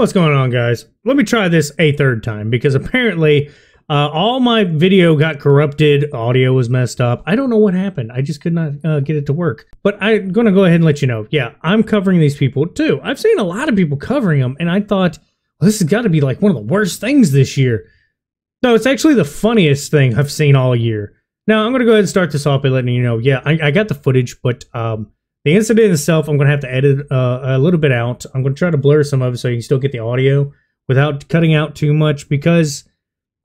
What's going on, guys? Let me try this a third time because apparently uh, all my video got corrupted. Audio was messed up. I don't know what happened. I just could not uh, get it to work. But I'm going to go ahead and let you know. Yeah, I'm covering these people too. I've seen a lot of people covering them, and I thought, well, this has got to be like one of the worst things this year. No, it's actually the funniest thing I've seen all year. Now, I'm going to go ahead and start this off by letting you know, yeah, I, I got the footage, but um, the incident itself, I'm going to have to edit uh, a little bit out. I'm going to try to blur some of it so you can still get the audio without cutting out too much because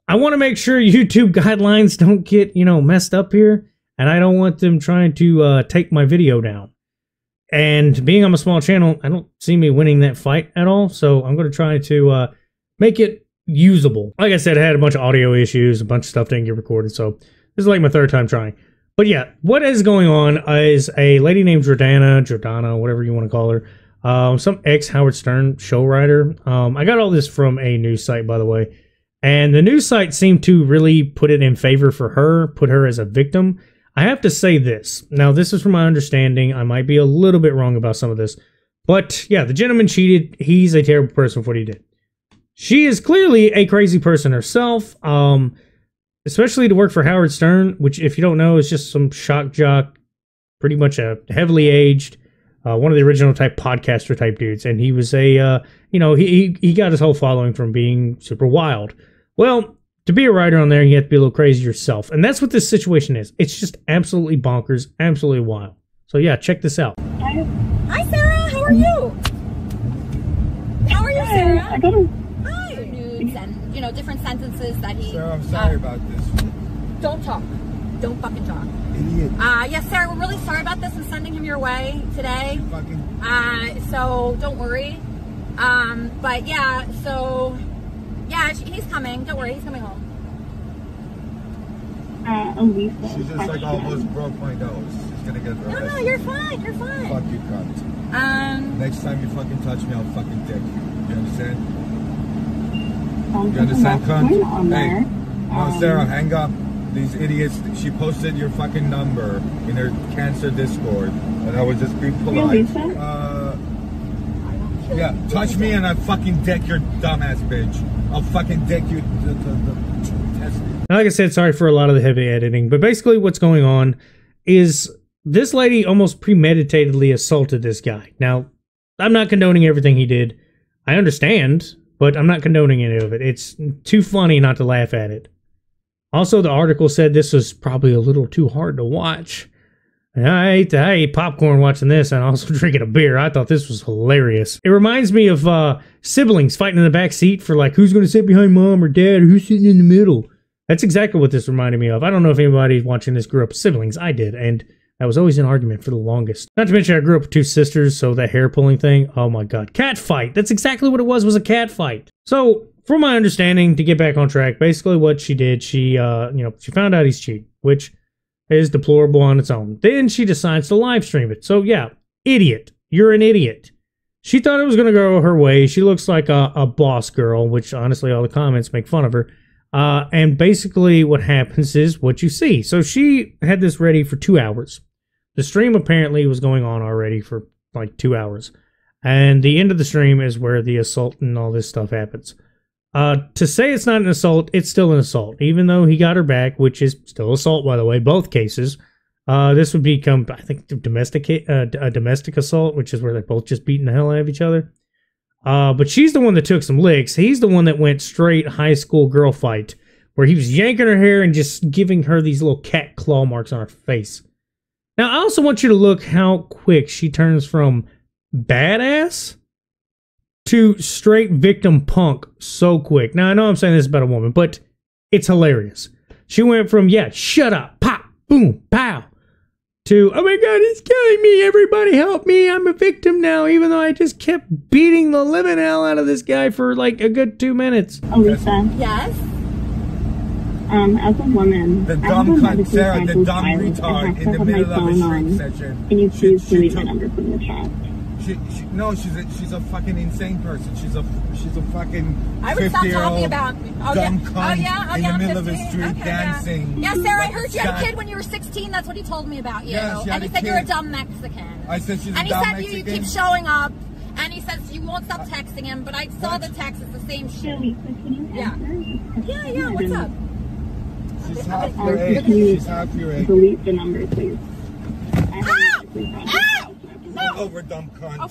I want to make sure YouTube guidelines don't get, you know, messed up here. And I don't want them trying to uh, take my video down. And being on a small channel, I don't see me winning that fight at all. So I'm going to try to uh, make it usable. Like I said, I had a bunch of audio issues, a bunch of stuff didn't get recorded. So this is like my third time trying. But yeah, what is going on is a lady named Jordana, Jordana, whatever you want to call her, um, some ex Howard Stern show writer. Um, I got all this from a news site, by the way, and the news site seemed to really put it in favor for her, put her as a victim. I have to say this. Now, this is from my understanding. I might be a little bit wrong about some of this, but yeah, the gentleman cheated. He's a terrible person for what he did. She is clearly a crazy person herself. Um, especially to work for Howard Stern, which, if you don't know, is just some shock jock, pretty much a heavily aged, uh, one of the original type podcaster type dudes. And he was a, uh, you know, he, he got his whole following from being super wild. Well, to be a writer on there, you have to be a little crazy yourself. And that's what this situation is. It's just absolutely bonkers, absolutely wild. So, yeah, check this out. Hi, Sarah. How are you? How are you, Sarah? I got a Hi. Nudes and you know different sentences that he. Sarah, I'm sorry uh, about this. Don't talk. Don't fucking talk. Idiot. Uh, yes, Sarah. We're really sorry about this and sending him your way today. Fucking. Uh, so don't worry. Um, but yeah, so yeah, sh- he's coming. Don't worry, he's coming home. uh, Elisa. She just like question. almost broke my nose. She's gonna get No, no, you're fine. You're fine. Fuck you, cunt. Um, Next time you fucking touch me, I'll fucking dick you. You understand? You understand, there's a message cunt? on there. Hey. No, Um, Sarah, hang up. These idiots. She posted your fucking number in her cancer Discord, and I was just being polite. Lisa? Uh, yeah, touch me and I fucking deck your dumbass bitch. I'll fucking deck you. The, the, the, test me. Now, like I said, sorry for a lot of the heavy editing, but basically what's going on is this lady almost premeditatedly assaulted this guy. Now, I'm not condoning everything he did. I understand, but I'm not condoning any of it. It's too funny not to laugh at it. Also, the article said this was probably a little too hard to watch. I ate, I ate popcorn watching this and also drinking a beer. I thought this was hilarious. It reminds me of uh, siblings fighting in the back seat for like who's going to sit behind mom or dad or who's sitting in the middle. That's exactly what this reminded me of. I don't know if anybody watching this grew up siblings. I did, and that was always an argument for the longest. Not to mention, I grew up with two sisters, so that hair pulling thing. Oh my god, cat fight. That's exactly what it was. Was a cat fight. So, from my understanding, to get back on track, basically what she did, she, uh, you know, she found out he's cheating, which is deplorable on its own. Then she decides to live stream it. So yeah, idiot. You're an idiot. She thought it was going to go her way. She looks like a, a boss girl, which honestly, all the comments make fun of her. Uh, and basically, what happens is what you see. So she had this ready for two hours. The stream apparently was going on already for like two hours. And the end of the stream is where the assault and all this stuff happens. Uh, to say it's not an assault, it's still an assault, even though he got her back, which is still assault, by the way, both cases. Uh, this would become, I think, domestic uh, a domestic assault, which is where they're both just beating the hell out of each other. Uh, but she's the one that took some licks. He's the one that went straight high school girl fight, where he was yanking her hair and just giving her these little cat claw marks on her face. Now, I also want you to look how quick she turns from badass to straight victim punk so quick. Now, I know I'm saying this about a woman, but it's hilarious. She went from, yeah, shut up, pop, boom, pow, to, oh my god, he's killing me, everybody help me, I'm a victim now, even though I just kept beating the living hell out of this guy for like a good two minutes. Elisa, yes. um, as a woman, The dumb a cunt, Sarah, the dumb retard in the middle of a phone shrink session. Can you She- please she delete my took- number from the chat? She, she, no, she's a she's a fucking insane person. She's a she's a fucking I would stop fifty year talking old about. Oh dumb yeah. cunt Oh yeah. Oh in yeah. the I'm middle of the street Okay, dancing. Yeah. yeah, Sarah, I heard you had a kid when you were 16. That's what he told me about you. Yeah, she had and he a said you're a dumb Mexican. I said she's a dumb Mexican. and he said you, you keep showing up And he says you won't stop texting him, but I saw the text. It's the same shit. Joey, but can you Yeah. Yeah, yeah. What's up? She's half Um, your age. She's half your age. delete the number, please? I Pull over, dumb cunt. Oh.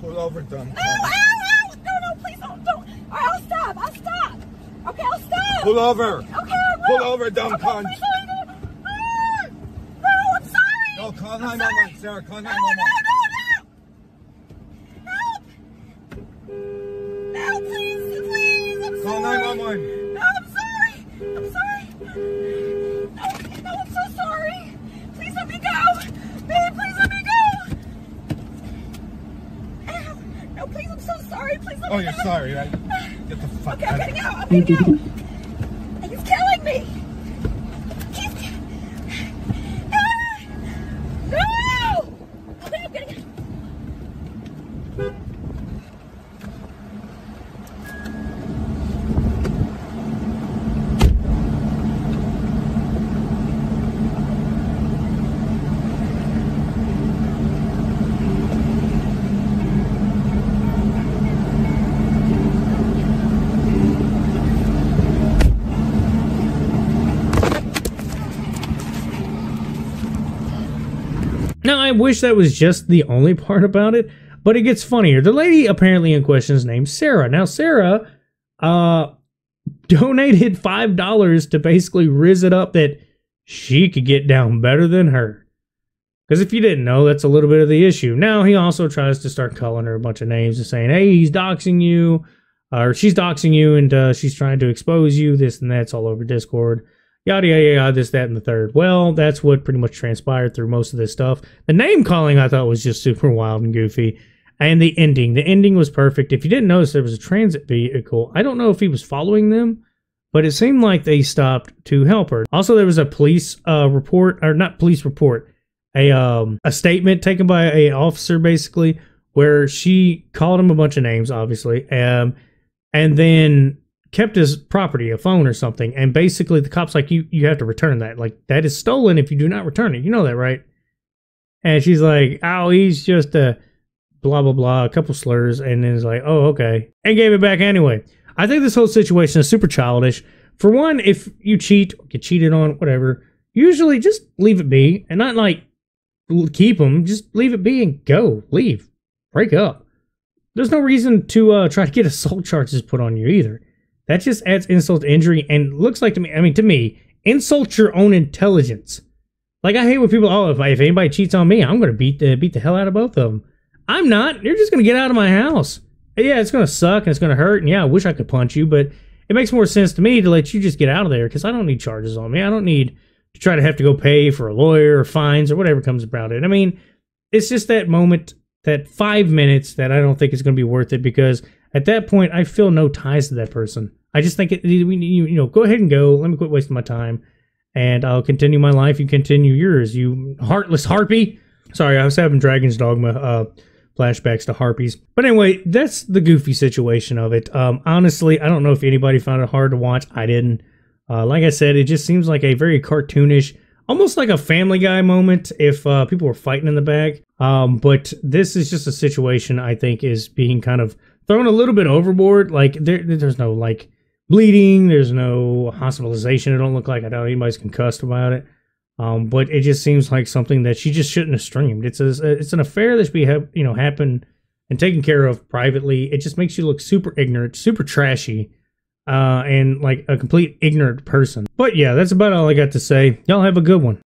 Pull over, dumb No! cunt. Ow! Ow! No! No! Please don't! Don't! All right, I'll stop. I'll stop. Okay, I'll stop. Pull over. Okay, I will. Pull over, dumb okay, cunt. please don't. Ah! No, I'm sorry. No, call 911. Sarah. Call 911. no, no, no. Help! No, please, please. I'm Call 911. No, I'm sorry. I'm sorry. No, no, I'm so sorry. Please let me go. Babe, please let me go. Ow. No, please, I'm so sorry. Please let Oh, me you're go. sorry, right? Get the fuck Okay, out I'm of getting out. I'm getting out. He's killing me. He's. Ah! No! Okay, I'm getting out. Now, I wish that was just the only part about it, but it gets funnier. The lady apparently in question is named Sarah. Now, Sarah uh, donated $5 to basically riz it up that she could get down better than her. Because if you didn't know, that's a little bit of the issue. Now, he also tries to start calling her a bunch of names and saying, hey, he's doxing you, or she's doxing you, and uh, she's trying to expose you, this and that's all over Discord yada yada yada this that and the third. Well that's what pretty much transpired through most of this stuff. The name calling i thought was just super wild and goofy. And the ending. The ending was perfect. If you didn't notice there was a transit vehicle. I don't know if he was following them but it seemed like they stopped to help her. Also there was a police uh, report or not police report. A um a statement taken by a officer basically where she called him a bunch of names obviously um and then kept his property, a phone or something, and basically the cops like you you have to return that. Like that is stolen if you do not return it. You know that, right? And she's like, "Oh, he's just a blah blah blah, a couple slurs," and then it's like, "Oh, okay," and gave it back anyway. I think this whole situation is super childish. For one, if you cheat, get cheated on, whatever, usually just leave it be and not like keep them. Just leave it be and go, leave, break up. There's no reason to uh, try to get assault charges put on you either. That just adds insult to injury and looks like to me, I mean, to me, insult your own intelligence. Like, I hate when people, oh, if, if anybody cheats on me, I'm going to beat the, beat the hell out of both of them. I'm not. You're just going to get out of my house. Yeah, it's going to suck and it's going to hurt. And yeah, I wish I could punch you, but it makes more sense to me to let you just get out of there because I don't need charges on me. I don't need to try to have to go pay for a lawyer or fines or whatever comes about it. I mean, it's just that moment, that five minutes that I don't think is going to be worth it because at that point I feel no ties to that person. I just think it, you know go ahead and go. Let me quit wasting my time, and I'll continue my life. You continue yours. You heartless harpy. Sorry, I was having Dragon's Dogma uh, flashbacks to harpies. But anyway, that's the goofy situation of it. Um, honestly, I don't know if anybody found it hard to watch. I didn't. Uh, like I said, it just seems like a very cartoonish, almost like a Family Guy moment if uh, people were fighting in the back. Um, but this is just a situation I think is being kind of thrown a little bit overboard. Like there, there's no like bleeding, there's no hospitalization. It don't look like I doubt anybody's concussed about it. Um, but it just seems like something that she just shouldn't have streamed. It's a, it's an affair that should be you know happen and taken care of privately. It just makes you look super ignorant, super trashy, uh, and like a complete ignorant person. But yeah, that's about all I got to say. Y'all have a good one.